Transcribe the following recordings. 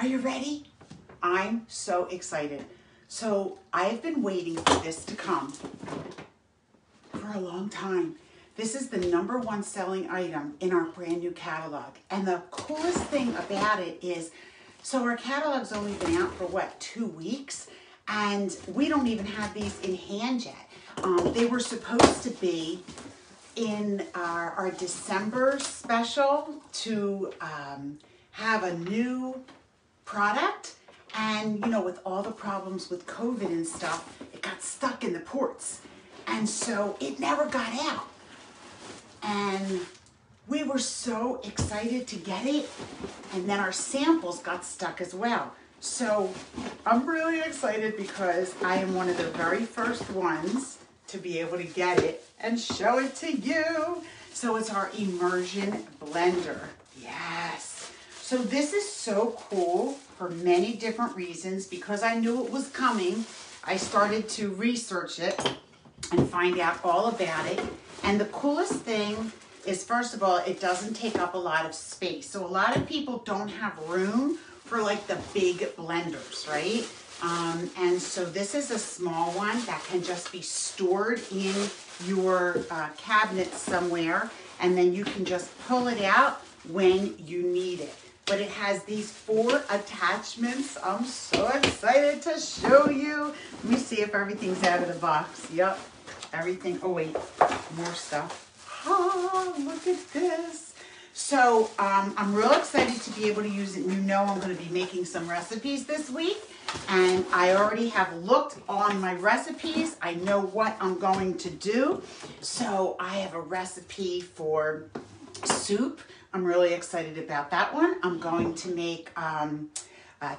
Are you ready? I'm so excited. So I've been waiting for this to come for a long time. This is the number one selling item in our brand new catalog. And the coolest thing about it is, so our catalog's only been out for what, two weeks? And we don't even have these in hand yet. Um, they were supposed to be in our, our December special to um, have a new product. And, you know, with all the problems with COVID and stuff, it got stuck in the ports. And so it never got out. And we were so excited to get it. And then our samples got stuck as well. So I'm really excited because I am one of the very first ones to be able to get it and show it to you. So it's our immersion blender. Yes. So this is so cool for many different reasons. Because I knew it was coming, I started to research it and find out all about it. And the coolest thing is, first of all, it doesn't take up a lot of space. So a lot of people don't have room for like the big blenders, right? Um, and so this is a small one that can just be stored in your uh, cabinet somewhere and then you can just pull it out when you need it. But it has these four attachments. I'm so excited to show you. Let me see if everything's out of the box. Yep, everything. Oh wait, more stuff. Ah, look at this. So um, I'm real excited to be able to use it. You know I'm going to be making some recipes this week. And I already have looked on my recipes. I know what I'm going to do. So I have a recipe for soup. I'm really excited about that one. I'm going to make um,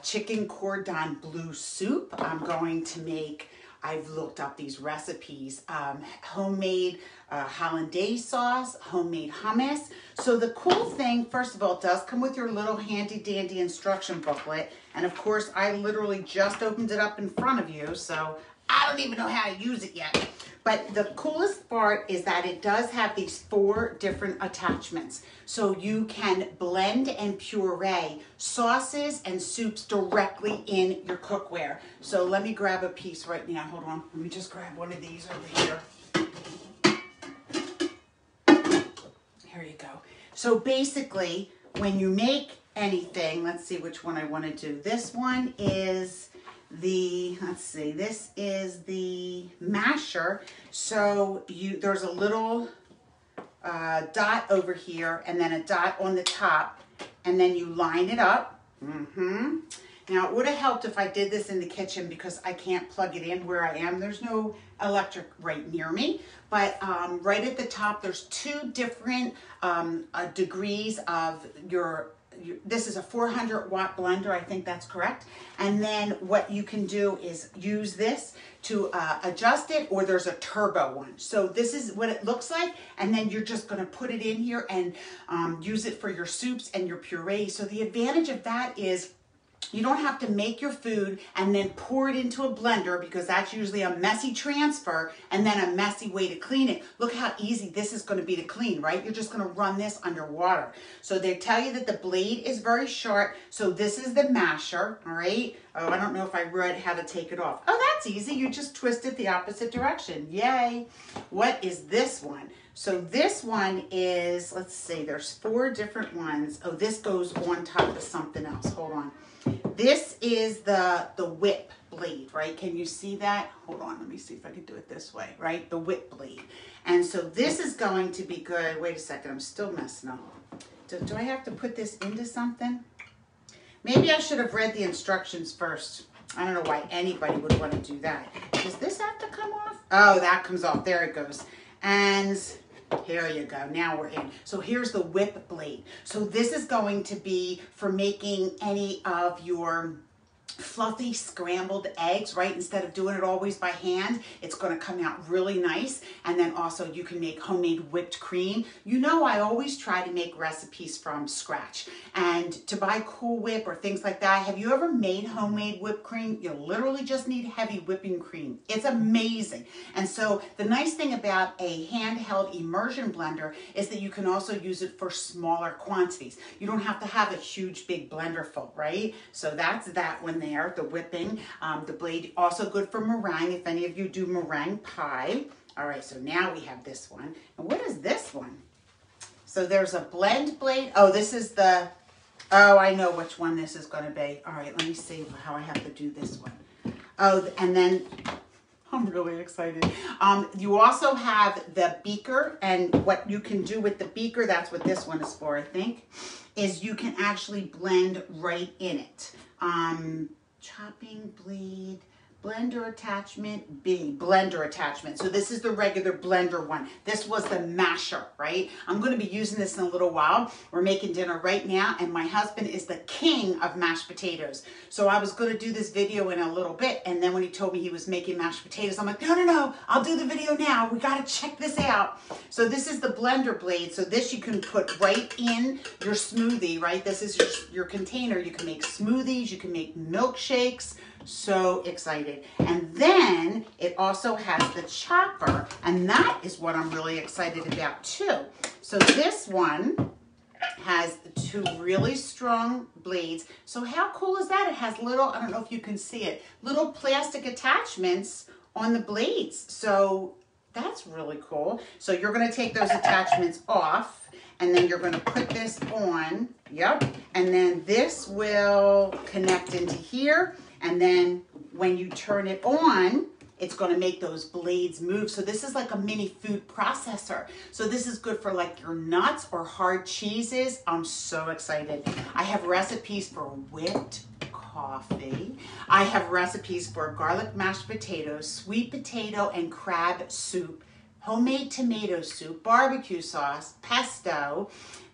chicken cordon bleu soup. I'm going to make I've looked up these recipes. Um, homemade uh, hollandaise sauce, homemade hummus. So the cool thing, first of all, it does come with your little handy dandy instruction booklet. And of course, I literally just opened it up in front of you, so I don't even know how to use it yet. But the coolest part is that it does have these four different attachments. So you can blend and puree sauces and soups directly in your cookware. So let me grab a piece right now. Hold on. Let me just grab one of these over here. Here you go. So basically, when you make anything, let's see which one I want to do. This one is the, let's see, this is the masher. So you there's a little uh, dot over here and then a dot on the top and then you line it up. Mm-hmm. Now it would have helped if I did this in the kitchen because I can't plug it in where I am. There's no electric right near me, but um, right at the top there's two different um, uh, degrees of your this is a 400 watt blender, I think that's correct. And then what you can do is use this to uh, adjust it or there's a turbo one. So this is what it looks like and then you're just gonna put it in here and um, use it for your soups and your puree. So the advantage of that is you don't have to make your food and then pour it into a blender because that's usually a messy transfer and then a messy way to clean it. Look how easy this is going to be to clean, right? You're just going to run this under water. So they tell you that the blade is very short. So this is the masher, all right? Oh, I don't know if I read how to take it off. Oh, that's easy. You just twist it the opposite direction. Yay. What is this one? So this one is, let's see, there's four different ones. Oh, this goes on top of something else. Hold on. This is the, the whip blade, right? Can you see that? Hold on, let me see if I can do it this way, right? The whip blade. And so this is going to be good. Wait a second, I'm still messing up. Do, do I have to put this into something? Maybe I should have read the instructions first. I don't know why anybody would want to do that. Does this have to come off? Oh, that comes off. There it goes. And here you go. Now we're in. So here's the whip blade. So this is going to be for making any of your fluffy scrambled eggs, right? Instead of doing it always by hand, it's gonna come out really nice. And then also you can make homemade whipped cream. You know I always try to make recipes from scratch. And to buy Cool Whip or things like that, have you ever made homemade whipped cream? You literally just need heavy whipping cream. It's amazing. And so the nice thing about a handheld immersion blender is that you can also use it for smaller quantities. You don't have to have a huge big blender full, right? So that's that one there, the whipping. Um, the blade also good for meringue if any of you do meringue pie. All right, so now we have this one. And what is this one? So there's a blend blade. Oh, this is the, oh, I know which one this is going to be. All right, let me see how I have to do this one. Oh, and then I'm really excited. Um, you also have the beaker, and what you can do with the beaker, that's what this one is for, I think, is you can actually blend right in it. Um, chopping blade, blender attachment B, blender attachment. So this is the regular blender one. This was the masher, right? I'm going to be using this in a little while. We're making dinner right now and my husband is the king of mashed potatoes. So I was going to do this video in a little bit and then when he told me he was making mashed potatoes, I'm like, no, no, no, I'll do the video now. We got to check this out. So this is the blender blade. So this you can put right in your smoothie, right? This is your, your container. You can make smoothies, you can make milkshakes, so excited. And then it also has the chopper, and that is what I'm really excited about too. So this one has two really strong blades. So how cool is that? It has little, I don't know if you can see it, little plastic attachments on the blades. So that's really cool. So you're gonna take those attachments off and then you're gonna put this on, yep. And then this will connect into here and then when you turn it on, it's going to make those blades move. So this is like a mini food processor. So this is good for like your nuts or hard cheeses. I'm so excited. I have recipes for whipped coffee. I have recipes for garlic mashed potatoes, sweet potato and crab soup, homemade tomato soup, barbecue sauce, pesto,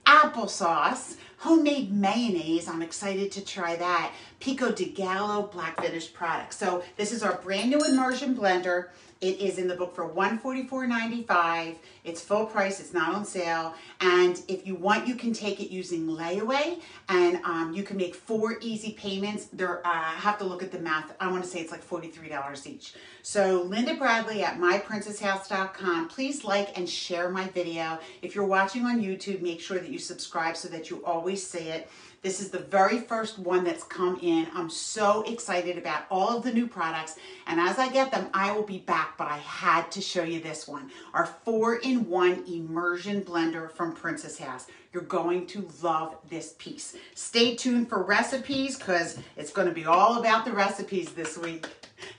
applesauce, homemade mayonnaise. I'm excited to try that. Pico de Gallo black finish product. So this is our brand new immersion blender. It is in the book for $144.95. It's full price, it's not on sale. And if you want, you can take it using layaway and um, you can make four easy payments. There, uh, I have to look at the math. I want to say it's like $43 each. So Linda Bradley at myprincesshouse.com. Please like and share my video. If you're watching on YouTube, make sure that you subscribe so that you always see it. This is the very first one that's come in. I'm so excited about all of the new products. And as I get them, I will be back, but I had to show you this one. Our four-in-one immersion blender from Princess House. You're going to love this piece. Stay tuned for recipes because it's going to be all about the recipes this week.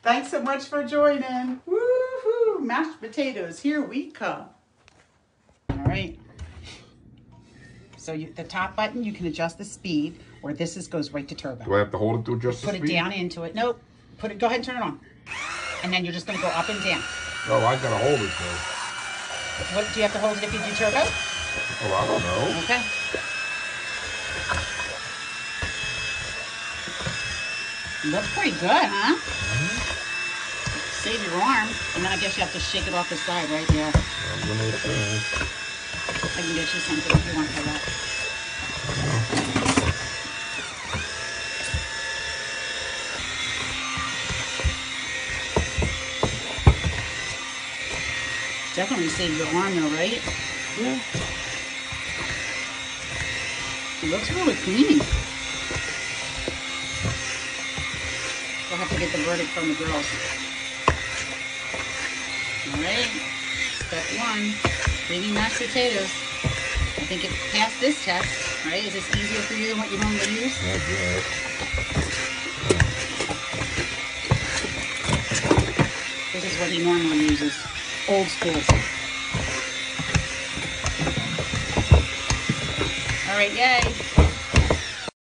Thanks so much for joining. Woohoo! Mashed potatoes, here we come. All right. So you, the top button, you can adjust the speed, or this is goes right to turbo. Do I have to hold it to adjust Put it speed? down into it. Nope. Put it. Go ahead and turn it on. And then you're just going to go up and down. Oh, I gotta hold it though. What do you have to hold it if you do turbo? Oh, I don't know. Okay. Looks pretty good, huh? Mm-hmm. Save your arm, and then I guess you have to shake it off the side, right? Yeah. I'm gonna. I can get you something if you want for that. Definitely save your arm though, right? Yeah. It looks really clean. We'll have to get the verdict from the girls. All right, step one, cleaning mashed potatoes. I think it passed this test, right? Is this easier for you than what you normally use? I guess. This is what he normally uses. Old school. All right, yay.